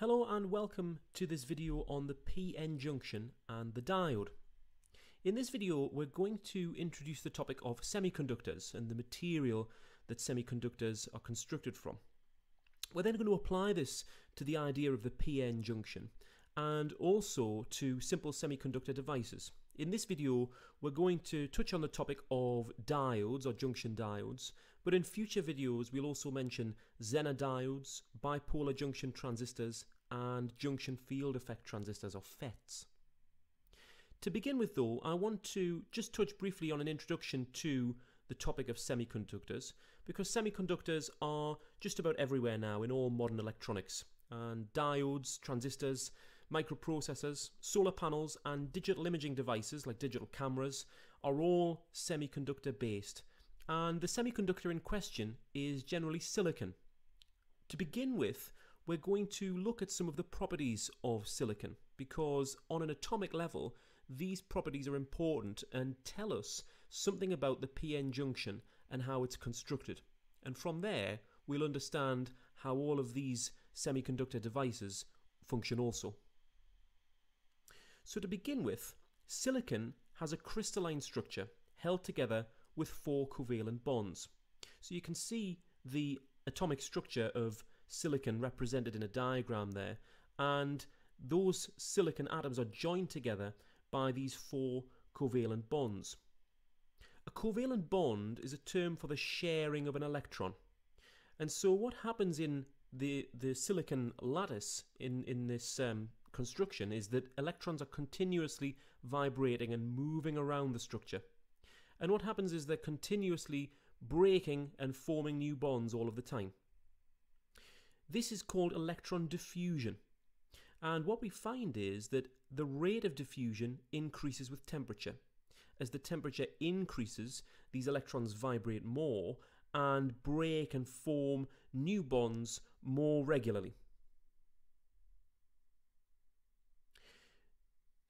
Hello and welcome to this video on the PN junction and the diode. In this video we're going to introduce the topic of semiconductors and the material that semiconductors are constructed from. We're then going to apply this to the idea of the PN junction and also to simple semiconductor devices. In this video, we're going to touch on the topic of diodes or junction diodes, but in future videos, we'll also mention Zener diodes, bipolar junction transistors, and junction field effect transistors or FETs. To begin with though, I want to just touch briefly on an introduction to the topic of semiconductors, because semiconductors are just about everywhere now in all modern electronics, and diodes, transistors, microprocessors, solar panels, and digital imaging devices like digital cameras are all semiconductor based. And the semiconductor in question is generally silicon. To begin with, we're going to look at some of the properties of silicon because, on an atomic level, these properties are important and tell us something about the PN junction and how it's constructed. And from there, we'll understand how all of these semiconductor devices function also. So to begin with, silicon has a crystalline structure held together with four covalent bonds. So you can see the atomic structure of silicon represented in a diagram there, and those silicon atoms are joined together by these four covalent bonds. A covalent bond is a term for the sharing of an electron. And so what happens in the, the silicon lattice in, in this um, construction is that electrons are continuously vibrating and moving around the structure. And what happens is they're continuously breaking and forming new bonds all of the time. This is called electron diffusion. And what we find is that the rate of diffusion increases with temperature. As the temperature increases, these electrons vibrate more and break and form new bonds more regularly.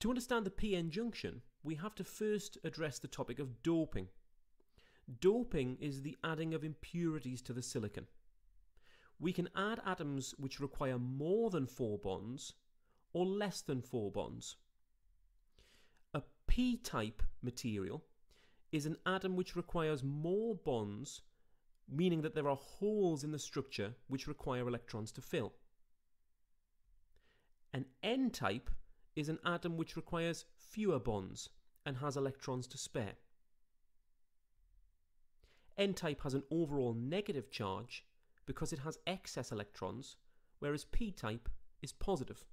To understand the PN junction, we have to first address the topic of doping. Doping is the adding of impurities to the silicon. We can add atoms which require more than four bonds or less than four bonds. A p-type material is an atom which requires more bonds, meaning that there are holes in the structure which require electrons to fill. An n-type is an atom which requires fewer bonds and has electrons to spare. N-type has an overall negative charge because it has excess electrons, whereas p-type is positive.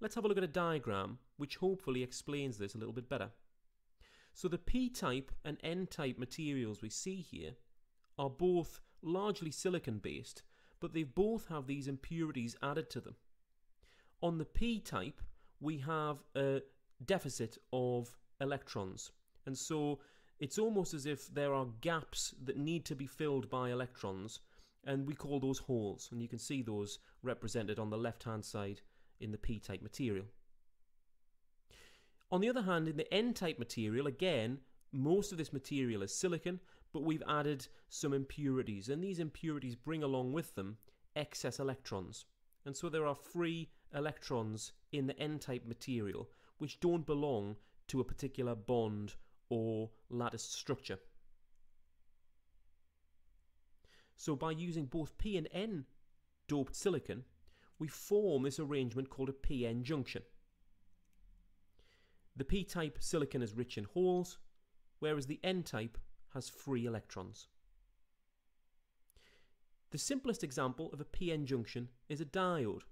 Let's have a look at a diagram which hopefully explains this a little bit better. So the p-type and n-type materials we see here are both largely silicon based, but they both have these impurities added to them. On the p-type, we have a deficit of electrons. And so it's almost as if there are gaps that need to be filled by electrons, and we call those holes. And you can see those represented on the left-hand side in the p-type material. On the other hand, in the n-type material, again, most of this material is silicon, but we've added some impurities, and these impurities bring along with them excess electrons. And so there are free electrons in the n-type material which don't belong to a particular bond or lattice structure. So by using both P and N doped silicon, we form this arrangement called a PN junction. The P-type silicon is rich in holes, whereas the N-type has free electrons. The simplest example of a PN junction is a diode,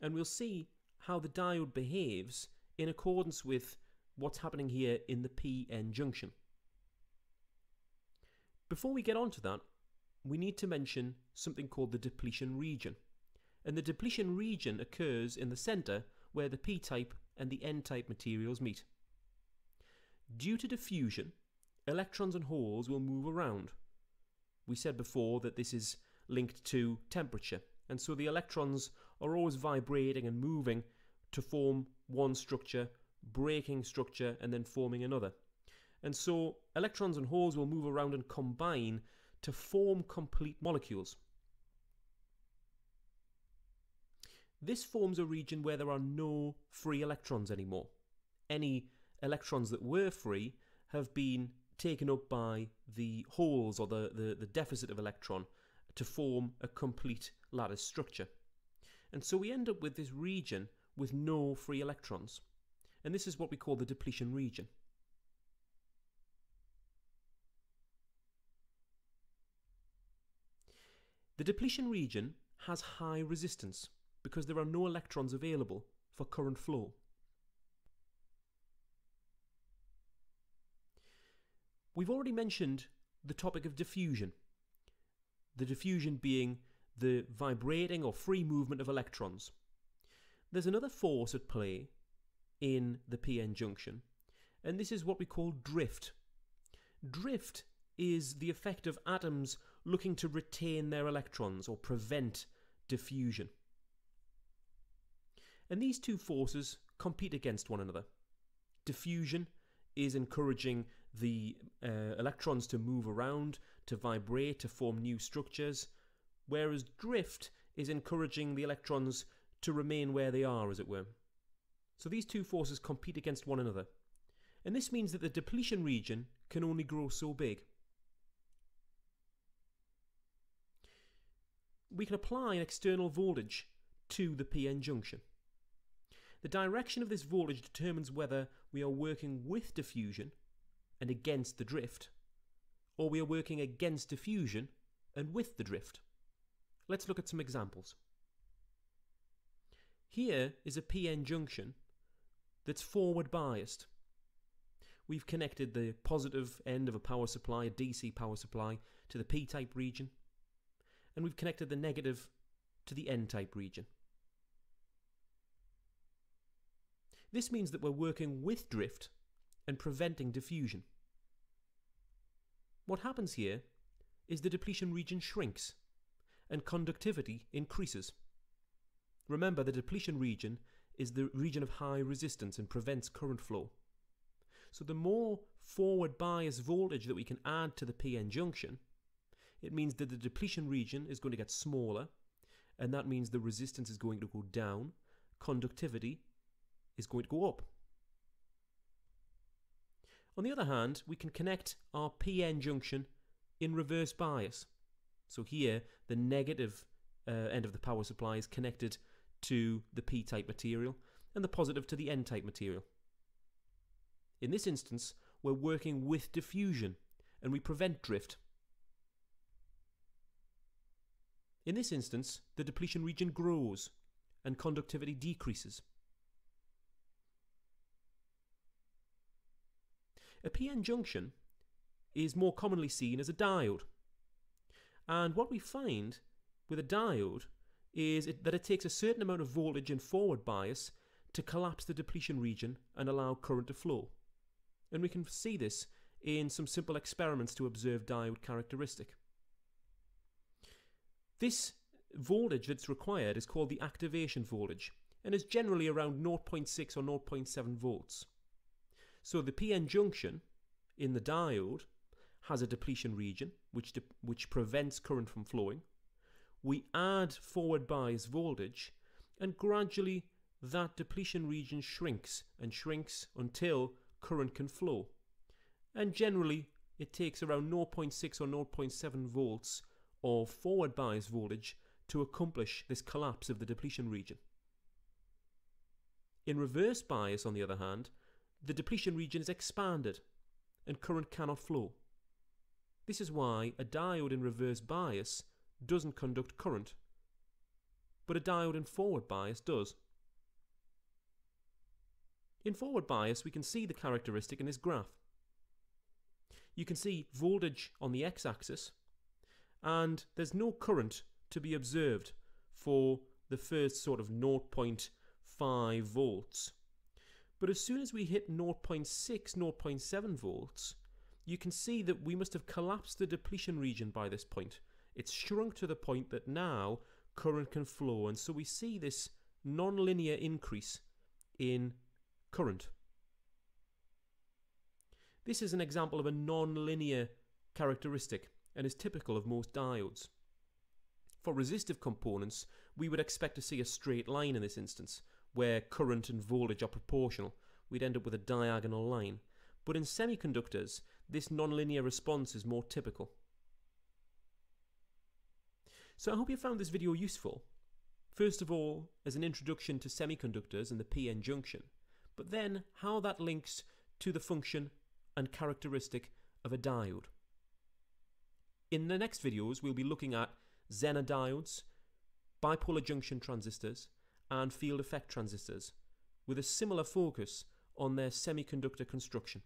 and we'll see how the diode behaves in accordance with what's happening here in the PN junction. Before we get on to that, we need to mention something called the depletion region. And the depletion region occurs in the centre where the p-type and the n-type materials meet. Due to diffusion, electrons and holes will move around. We said before that this is linked to temperature, and so the electrons are always vibrating and moving to form one structure, breaking structure, and then forming another. And so electrons and holes will move around and combine to form complete molecules. this forms a region where there are no free electrons anymore. Any electrons that were free have been taken up by the holes or the, the, the deficit of electron to form a complete lattice structure. And so we end up with this region with no free electrons. And this is what we call the depletion region. The depletion region has high resistance because there are no electrons available for current flow. We've already mentioned the topic of diffusion. The diffusion being the vibrating or free movement of electrons. There's another force at play in the PN junction, and this is what we call drift. Drift is the effect of atoms looking to retain their electrons or prevent diffusion. And these two forces compete against one another. Diffusion is encouraging the uh, electrons to move around, to vibrate, to form new structures, whereas drift is encouraging the electrons to remain where they are, as it were. So these two forces compete against one another. And this means that the depletion region can only grow so big. We can apply an external voltage to the PN junction. The direction of this voltage determines whether we are working with diffusion and against the drift, or we are working against diffusion and with the drift. Let's look at some examples. Here is a PN junction that's forward biased. We've connected the positive end of a power supply, a DC power supply, to the P-type region, and we've connected the negative to the N-type region. This means that we're working with drift and preventing diffusion. What happens here is the depletion region shrinks and conductivity increases. Remember, the depletion region is the region of high resistance and prevents current flow. So the more forward bias voltage that we can add to the PN junction, it means that the depletion region is going to get smaller, and that means the resistance is going to go down, conductivity is going to go up. On the other hand, we can connect our PN junction in reverse bias. So here, the negative uh, end of the power supply is connected to the P-type material and the positive to the N-type material. In this instance, we're working with diffusion and we prevent drift. In this instance, the depletion region grows and conductivity decreases. A PN junction is more commonly seen as a diode. And what we find with a diode is it, that it takes a certain amount of voltage and forward bias to collapse the depletion region and allow current to flow. And we can see this in some simple experiments to observe diode characteristic. This voltage that's required is called the activation voltage and is generally around 0.6 or 0.7 volts. So the PN junction in the diode has a depletion region which, de which prevents current from flowing. We add forward bias voltage and gradually that depletion region shrinks and shrinks until current can flow. And generally it takes around 0.6 or 0.7 volts of forward bias voltage to accomplish this collapse of the depletion region. In reverse bias, on the other hand, the depletion region is expanded and current cannot flow. This is why a diode in reverse bias doesn't conduct current, but a diode in forward bias does. In forward bias, we can see the characteristic in this graph. You can see voltage on the x-axis, and there's no current to be observed for the first sort of 0.5 volts. But as soon as we hit 0.6, 0.7 volts, you can see that we must have collapsed the depletion region by this point. It's shrunk to the point that now current can flow, and so we see this non-linear increase in current. This is an example of a non-linear characteristic and is typical of most diodes. For resistive components, we would expect to see a straight line in this instance, where current and voltage are proportional. We'd end up with a diagonal line. But in semiconductors, this nonlinear response is more typical. So I hope you found this video useful. First of all, as an introduction to semiconductors and the p-n junction, but then how that links to the function and characteristic of a diode. In the next videos, we'll be looking at Zener diodes, bipolar junction transistors, and field effect transistors, with a similar focus on their semiconductor construction.